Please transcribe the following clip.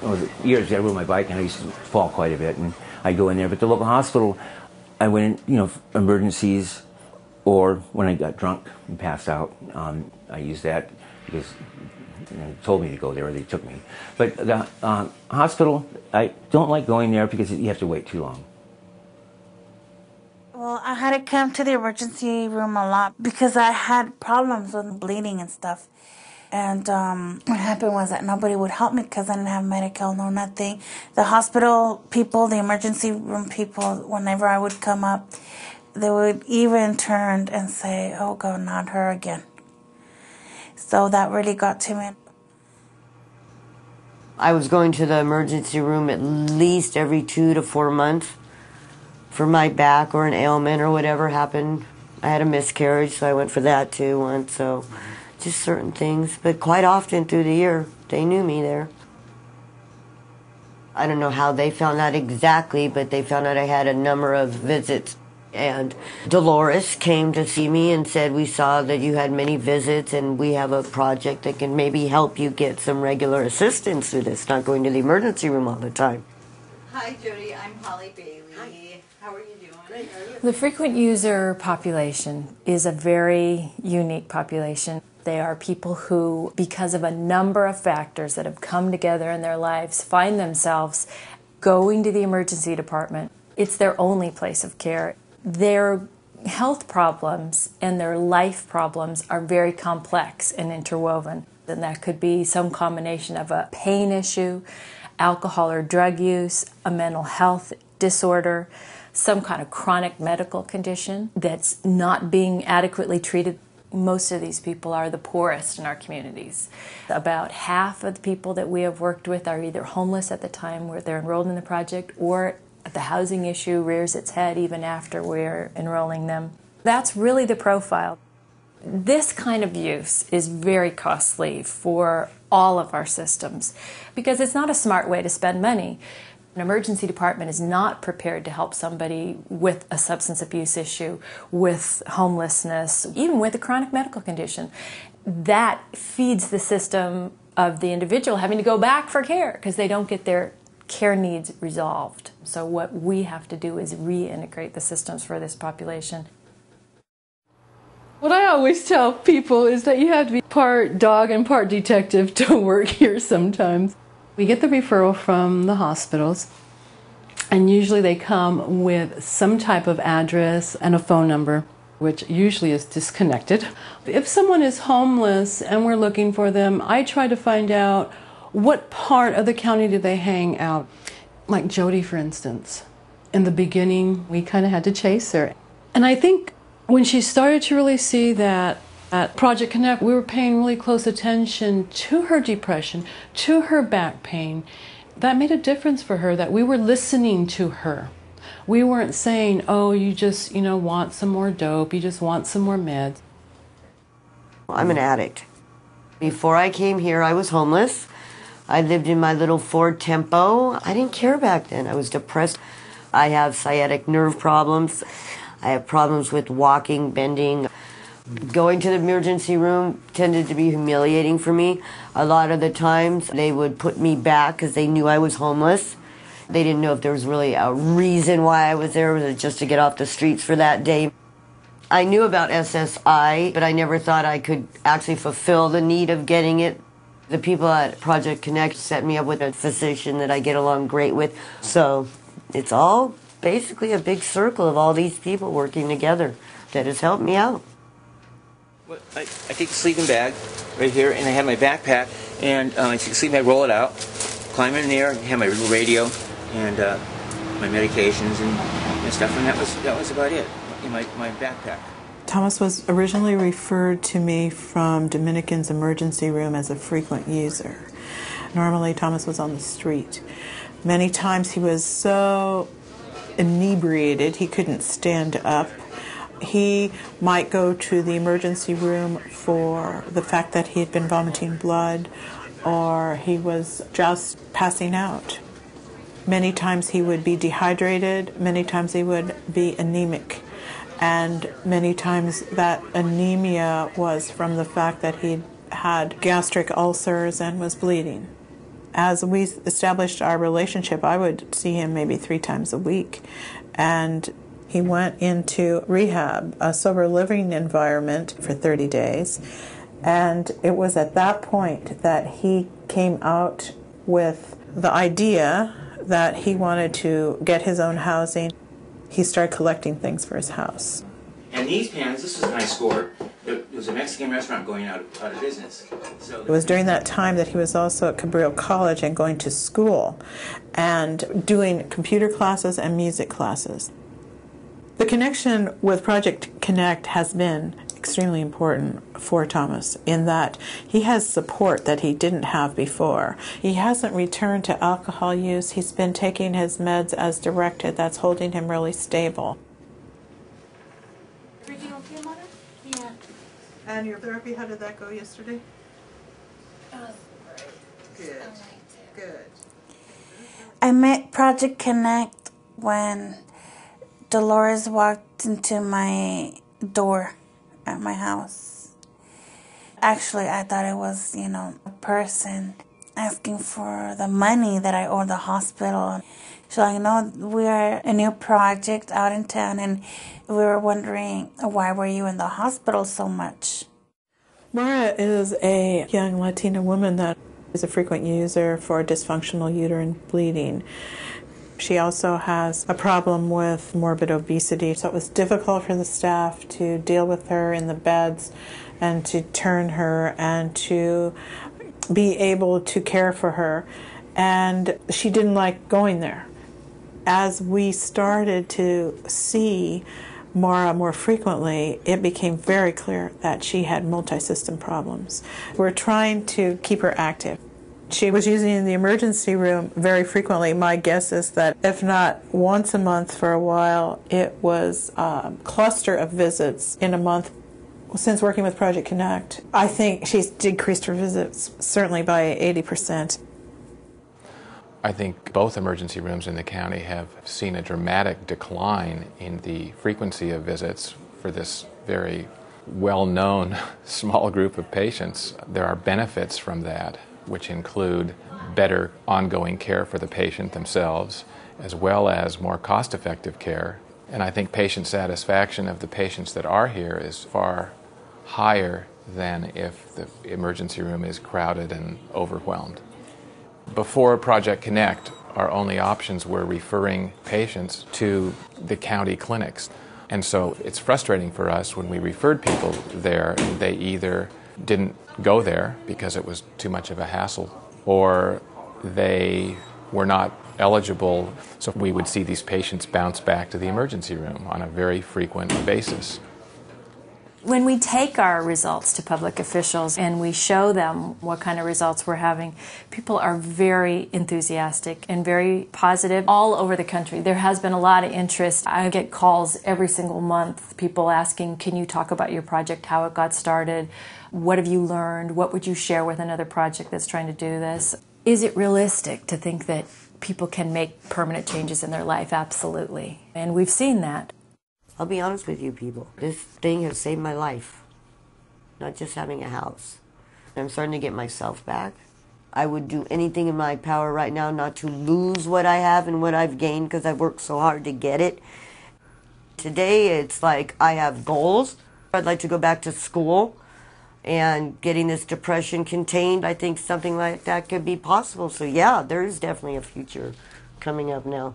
the years, I rode my bike and I used to fall quite a bit, and I'd go in there. But the local hospital, I went in, you know, emergencies, or when I got drunk and passed out, um, I used that because you know, they told me to go there, or they took me. But the uh, hospital, I don't like going there because you have to wait too long. Well, I had to come to the emergency room a lot because I had problems with bleeding and stuff. And um, what happened was that nobody would help me because I didn't have medical, no nothing. The hospital people, the emergency room people, whenever I would come up, they would even turn and say, "Oh God, not her again." So that really got to me. I was going to the emergency room at least every two to four months for my back or an ailment or whatever happened. I had a miscarriage, so I went for that too once. So just certain things, but quite often through the year, they knew me there. I don't know how they found out exactly, but they found out I had a number of visits. And Dolores came to see me and said, We saw that you had many visits, and we have a project that can maybe help you get some regular assistance through this, not going to the emergency room all the time. Hi, Jody. I'm Holly Bailey. Hi. How are you doing? The frequent user population is a very unique population. They are people who, because of a number of factors that have come together in their lives, find themselves going to the emergency department. It's their only place of care. Their health problems and their life problems are very complex and interwoven. And that could be some combination of a pain issue, alcohol or drug use, a mental health disorder, some kind of chronic medical condition that's not being adequately treated. Most of these people are the poorest in our communities. About half of the people that we have worked with are either homeless at the time where they're enrolled in the project or the housing issue rears its head even after we're enrolling them. That's really the profile. This kind of use is very costly for all of our systems because it's not a smart way to spend money. An emergency department is not prepared to help somebody with a substance abuse issue, with homelessness, even with a chronic medical condition. That feeds the system of the individual having to go back for care because they don't get their care needs resolved. So, what we have to do is reintegrate the systems for this population. What I always tell people is that you have to be part dog and part detective to work here sometimes. We get the referral from the hospitals, and usually they come with some type of address and a phone number, which usually is disconnected. If someone is homeless and we're looking for them, I try to find out what part of the county do they hang out. Like Jody, for instance. In the beginning, we kind of had to chase her. And I think when she started to really see that at Project Connect, we were paying really close attention to her depression, to her back pain. That made a difference for her that we were listening to her. We weren't saying, oh, you just, you know, want some more dope, you just want some more meds. I'm an addict. Before I came here, I was homeless. I lived in my little Ford Tempo. I didn't care back then. I was depressed. I have sciatic nerve problems. I have problems with walking, bending. Going to the emergency room tended to be humiliating for me. A lot of the times they would put me back because they knew I was homeless. They didn't know if there was really a reason why I was there. Was it just to get off the streets for that day? I knew about SSI, but I never thought I could actually fulfill the need of getting it. The people at Project Connect set me up with a physician that I get along great with. So it's all basically a big circle of all these people working together that has helped me out. I, I take the sleeping bag right here, and I have my backpack, and uh, I take a sleeping bag, roll it out, climb in there, and have my little radio, and uh, my medications and, and stuff, and that was that was about it in my, my backpack. Thomas was originally referred to me from Dominican's emergency room as a frequent user. Normally, Thomas was on the street. Many times he was so inebriated he couldn't stand up. He might go to the emergency room for the fact that he had been vomiting blood or he was just passing out. Many times he would be dehydrated, many times he would be anemic and many times that anemia was from the fact that he had gastric ulcers and was bleeding. As we established our relationship, I would see him maybe three times a week. And he went into rehab, a sober living environment for 30 days. And it was at that point that he came out with the idea that he wanted to get his own housing. He started collecting things for his house. And these pans, this was my score. It was a Mexican restaurant going out, out of business. So It was during that time that he was also at Cabrillo College and going to school and doing computer classes and music classes. The connection with Project Connect has been extremely important for Thomas in that he has support that he didn't have before. He hasn't returned to alcohol use. He's been taking his meds as directed. That's holding him really stable. Everything okay, Mother? Yeah. And your therapy, how did that go yesterday? Good. Good. I met Project Connect when Dolores walked into my door at my house. Actually, I thought it was, you know, a person asking for the money that I owe the hospital. She's like, no, we are a new project out in town, and we were wondering why were you in the hospital so much? Mara is a young Latina woman that is a frequent user for dysfunctional uterine bleeding. She also has a problem with morbid obesity, so it was difficult for the staff to deal with her in the beds and to turn her and to be able to care for her. And she didn't like going there. As we started to see Mara more frequently, it became very clear that she had multi system problems. We're trying to keep her active. She was using the emergency room very frequently. My guess is that if not once a month for a while, it was a cluster of visits in a month. Since working with Project Connect, I think she's decreased her visits certainly by 80%. I think both emergency rooms in the county have seen a dramatic decline in the frequency of visits for this very well known small group of patients. There are benefits from that, which include better ongoing care for the patient themselves, as well as more cost effective care. And I think patient satisfaction of the patients that are here is far higher than if the emergency room is crowded and overwhelmed. Before Project Connect, our only options were referring patients to the county clinics. And so it's frustrating for us when we referred people there, they either didn't go there because it was too much of a hassle, or they were not eligible. So we would see these patients bounce back to the emergency room on a very frequent basis. When we take our results to public officials and we show them what kind of results we're having, people are very enthusiastic and very positive all over the country. There has been a lot of interest. I get calls every single month, people asking, Can you talk about your project, how it got started? What have you learned? What would you share with another project that's trying to do this? Is it realistic to think that people can make permanent changes in their life? Absolutely. And we've seen that. I'll be honest with you, people. This thing has saved my life. Not just having a house. I'm starting to get myself back. I would do anything in my power right now not to lose what I have and what I've gained because I've worked so hard to get it. Today, it's like I have goals. I'd like to go back to school and getting this depression contained. I think something like that could be possible. So, yeah, there is definitely a future coming up now.